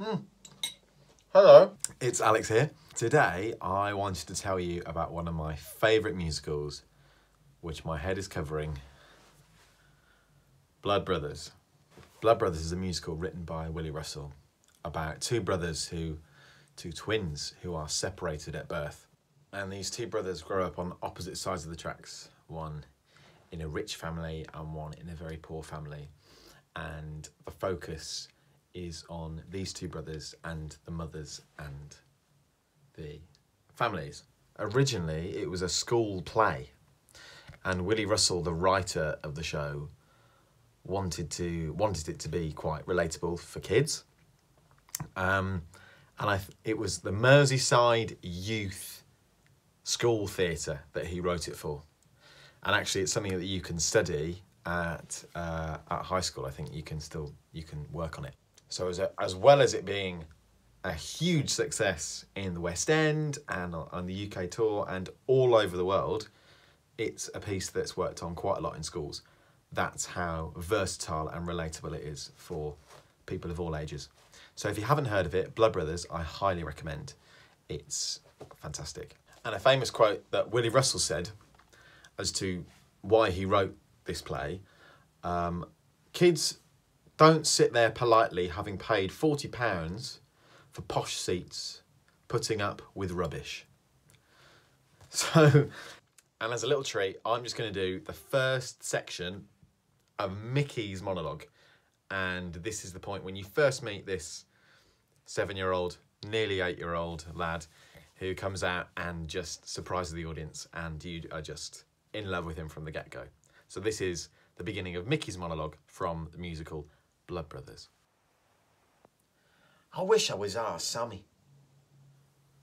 Hmm. Hello. It's Alex here. Today I wanted to tell you about one of my favourite musicals, which my head is covering Blood Brothers. Blood Brothers is a musical written by Willy Russell about two brothers who, two twins who are separated at birth. And these two brothers grow up on opposite sides of the tracks, one in a rich family and one in a very poor family. And the focus is on these two brothers and the mothers and the families. Originally, it was a school play, and Willy Russell, the writer of the show, wanted to wanted it to be quite relatable for kids. Um, and I, it was the Merseyside Youth School Theatre that he wrote it for, and actually, it's something that you can study at uh, at high school. I think you can still you can work on it. So as a, as well as it being a huge success in the West End and on the UK tour and all over the world, it's a piece that's worked on quite a lot in schools. That's how versatile and relatable it is for people of all ages. So if you haven't heard of it, Blood Brothers, I highly recommend. It's fantastic. And a famous quote that Willy Russell said as to why he wrote this play um, kids don't sit there politely having paid £40 for posh seats, putting up with rubbish. So, and as a little treat, I'm just going to do the first section of Mickey's monologue. And this is the point when you first meet this seven year old, nearly eight year old lad who comes out and just surprises the audience, and you are just in love with him from the get go. So, this is the beginning of Mickey's monologue from the musical Blood Brothers. I wish I was our Sammy.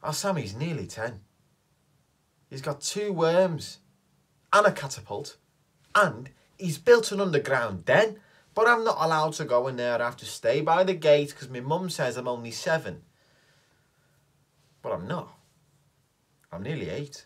Our Sammy's nearly ten. He's got two worms and a catapult and he's built an underground den but I'm not allowed to go in there. I have to stay by the gate because my mum says I'm only seven. But I'm not. I'm nearly eight.